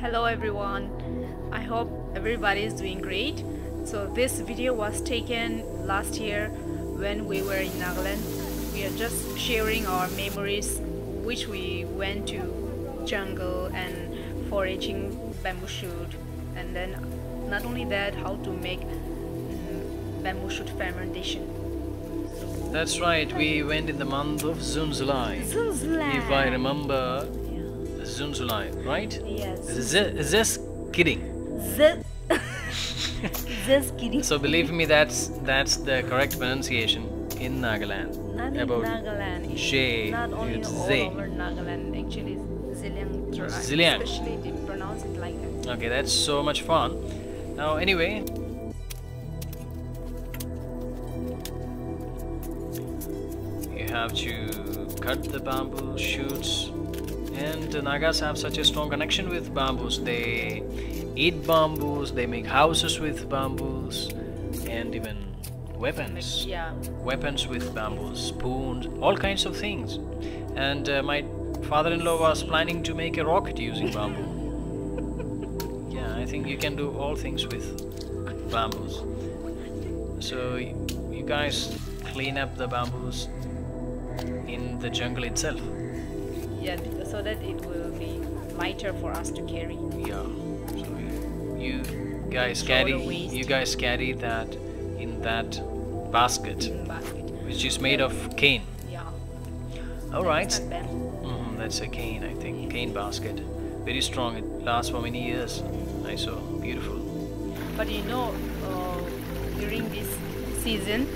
Hello everyone. I hope everybody is doing great. So this video was taken last year when we were in Nagaland. We are just sharing our memories which we went to jungle and foraging bamboo shoot and then not only that how to make mm, bamboo shoot fermentation. That's right, we went in the month of Zunzulai. Zunzulai. If I remember, Zunzulai, right? Yes. Just kidding. Z- just kidding. So believe me, that's that's the correct pronunciation in Nagaland. Not in about Nagaland. J, Not only it's all Z. over Nagaland. Actually, Zeliang tribe. Zeliang. Especially they pronounce it like that. Okay, that's so much fun. Now, anyway, you have to cut the bamboo shoots, and Nagas have such a strong connection with bamboos. They eat bamboos, they make houses with bamboos, and even weapons. Yeah. weapons with bamboos, spoons, all kinds of things. And uh, my father-in-law was planning to make a rocket using bamboo. yeah, I think you can do all things with bamboos. So you guys clean up the bamboos in the jungle itself. Yeah. So that it will be lighter for us to carry. Yeah. So you, you guys carry you guys carry that in that basket, in basket. which is made of cane. Yeah. All right. That's that's a cane, I think. Cane basket. Very strong. It lasts for many years. I saw. Beautiful. But you know, uh, during this season,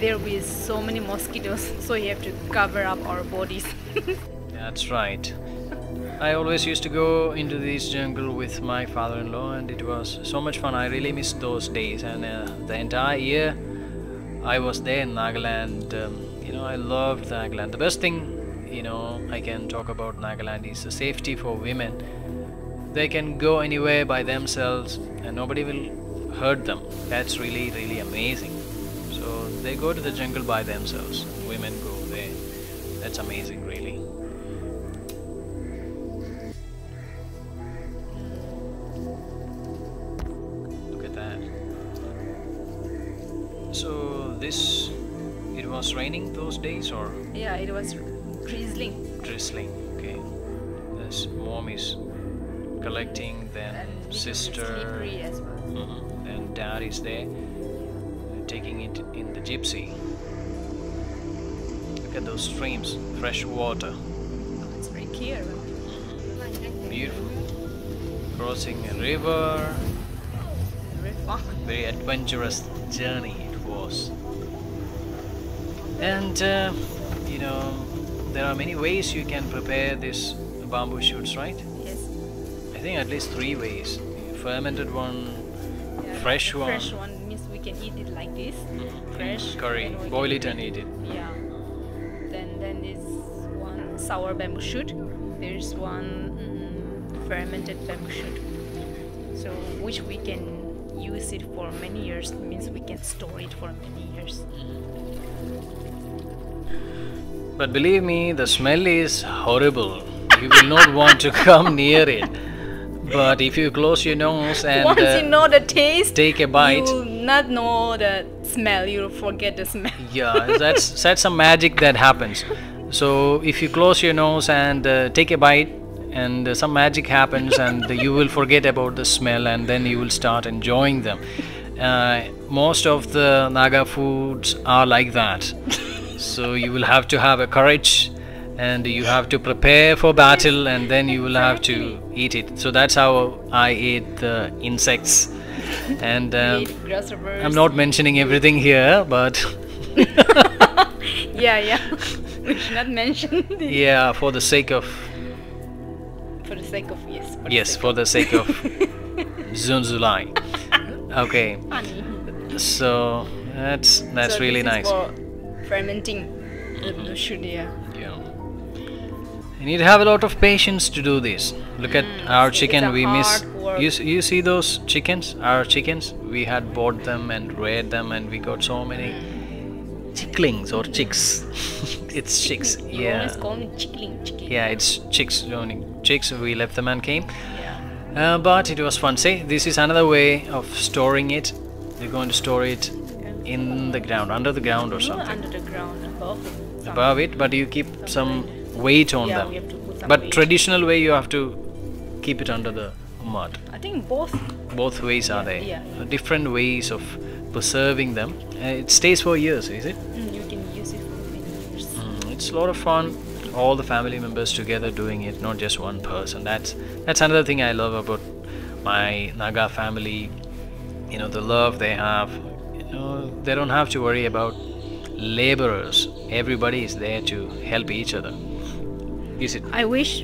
there will be so many mosquitoes, so you have to cover up our bodies. That's right. I always used to go into this jungle with my father-in-law, and it was so much fun. I really miss those days, and uh, the entire year I was there in Nagaland. Um, you know, I loved Nagaland. The best thing, you know, I can talk about Nagaland is the safety for women. They can go anywhere by themselves, and nobody will hurt them. That's really, really amazing. So they go to the jungle by themselves. Women go there. That's amazing, really. Was raining those days or yeah, it was drizzling. drizzling? Okay. This mom is collecting, then And sister, as well. Mhm. then dad is there, taking it in the gypsy. Look at those streams, fresh water, Oh, it's very clear. beautiful. Crossing a river, Very fun. very adventurous journey it was. And uh, you know, there are many ways you can prepare this bamboo shoots, right? Yes. I think at least three ways. Fermented one, Yeah, Fresh one. Fresh one means we can eat it like this, fresh. curry, boil it and eat it. Yeah. Then then is one sour bamboo shoot. There's one mm, fermented bamboo shoot. So which we can use it for many years. Means we can store it for many years. But believe me, the smell is horrible. You will not want to come near it. But if you close your nose and Once uh, you know the taste, take a bite, you will not know the smell. You'll forget the smell. yeah, that's that's some magic that happens. So if you close your nose and uh, take a bite, and uh, some magic happens, and you will forget about the smell, and then you will start enjoying them. Uh, most of the Naga foods are like that. so you will have to have a courage, and you have to prepare for battle, and then you will have to eat it. So that's how I ate the insects, and. Uh, I'm not mentioning everything here, but Yeah, yeah. we should not mention this yeah, for the sake of for the sake of yes. For the yes, sake for the sake of Zunzulai. Okay, honey. so that's that's So really nice. for fermenting uh, uh, the, the shoot, yeah. Yeah, you need to have a lot of patience to do this. Look at mm, our it's- it's chicken. We miss. work. You you see those chickens? Our chickens. We had bought them and reared them, and we got so many mm. Chicklings or chicks. it's chicks. Yeah. always call me chickling, chickling. Yeah, it's chicks. Only chicks. We left them and came. Yeah. Uh, but it was fun. See, this is another way of storing it. You're going to store it in the ground, under the ground or something. under the ground, above. some- Above it, but you keep some weight on Yeah, them. we have to put some But weight. traditional way, you have to keep it under the mud. I think both. Both ways are there. yeah. Different ways of preserving them. Uh, it stays for years, is it? It's a lot of fun. All the family members together doing it, not just one person. That's that's another thing I love about my Naga family. You know the love they have. You know they don't have to worry about laborers. Everybody is there to help each other. Is it? I wish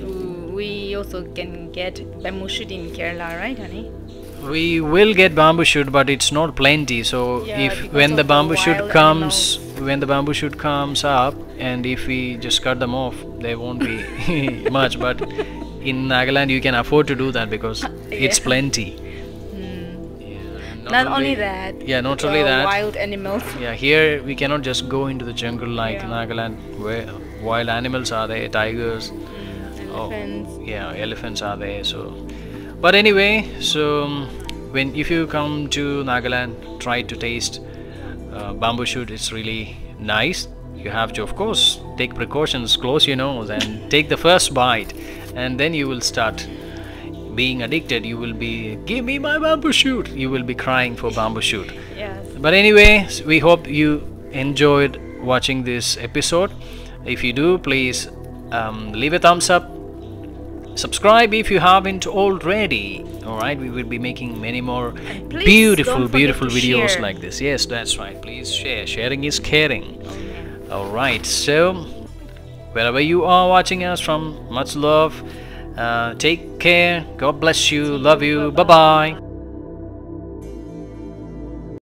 we also can get bamboo shoot in Kerala, right, honey? We will get bamboo shoot, but it's not plenty. So Yeah, if when the bamboo shoot comes, when the bamboo shoot comes up, and if we just cut them off, there won't be much. But in Nagaland, you can afford to do that because it's plenty. Mm. Yeah, and Not only that. Yeah, not only that. Wild animals. Yeah, here we cannot just go into the jungle like Yeah. Nagaland, where wild animals are there, tigers. Mm, Oh, elephants. yeah, elephants are there. So, but anyway, so um, when if you come to Nagaland, try to taste uh, bamboo shoot. is really nice. You have to, of course, take precautions, close your nose, and take the first bite, and then you will start being addicted. You will be, give me my bamboo shoot. You will be crying for bamboo shoot. Yes. But anyway, we hope you enjoyed watching this episode. If you do, please um, leave a thumbs up. Subscribe if you haven't already. All right, we will be making many more please beautiful, beautiful videos share. like this. Yes, that's right. Please share. Sharing is caring. All right, so wherever you are watching us from, much love. Uh, take care. God bless you. Love you. Bye bye.